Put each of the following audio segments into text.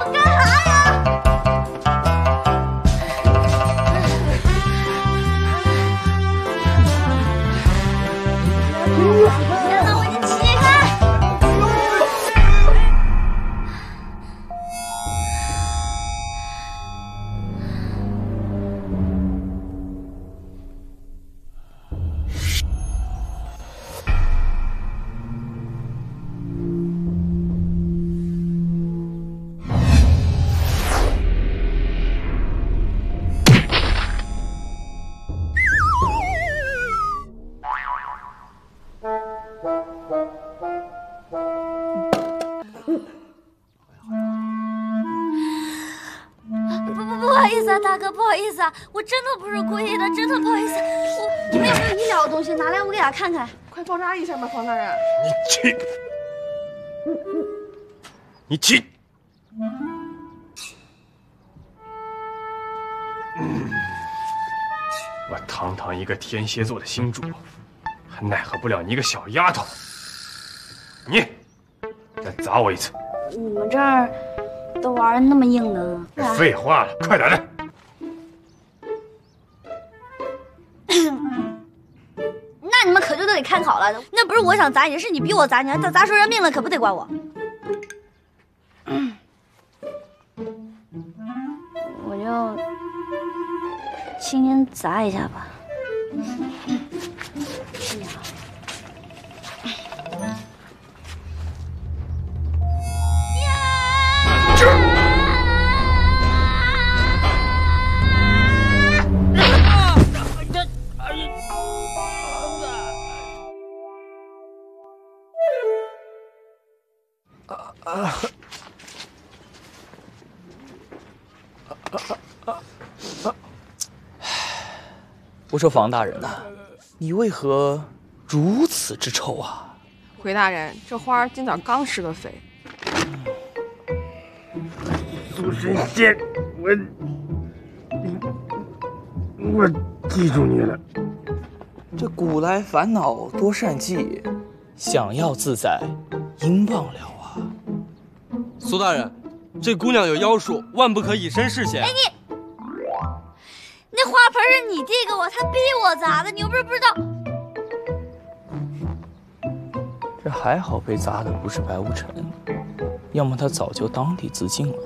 你干啥呀？不不不好意思啊，大哥，不好意思啊，我真的不是故意的，真的不好意思。我你们有没有医疗的东西拿来，我给他看看。快包扎一下吧，黄大人。你起，你起。我堂堂一个天蝎座的星主，还奈何不了你一个小丫头。你再砸我一次！你们这儿都玩那么硬呢？别废话了，快点的！那你们可就都得看好了，那不是我想砸你，是你逼我砸你，还砸砸出人命了，可不得怪我。我就轻轻砸一下吧。我说房大人呐、你为何如此之臭啊？回大人，这花今早刚施了肥。苏神仙，我我记住你了。这古来烦恼多善计，想要自在，应忘了啊！苏大人，这姑娘有妖术，万不可以身试险。那花盆是你递给我，他逼我砸的，你又不是不知道。这还好被砸的不是白无尘，要么他早就当地自尽了。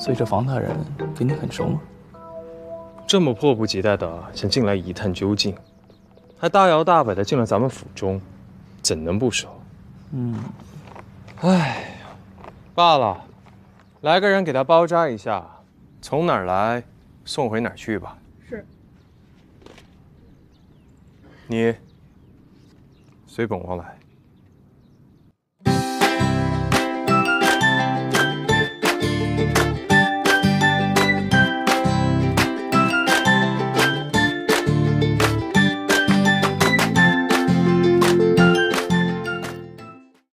所以这房大人跟你很熟吗？这么迫不及待的想进来一探究竟，还大摇大摆的进了咱们府中，怎能不熟？嗯，唉，罢了，来个人给他包扎一下，从哪儿来送回哪儿去吧。是。你随本王来。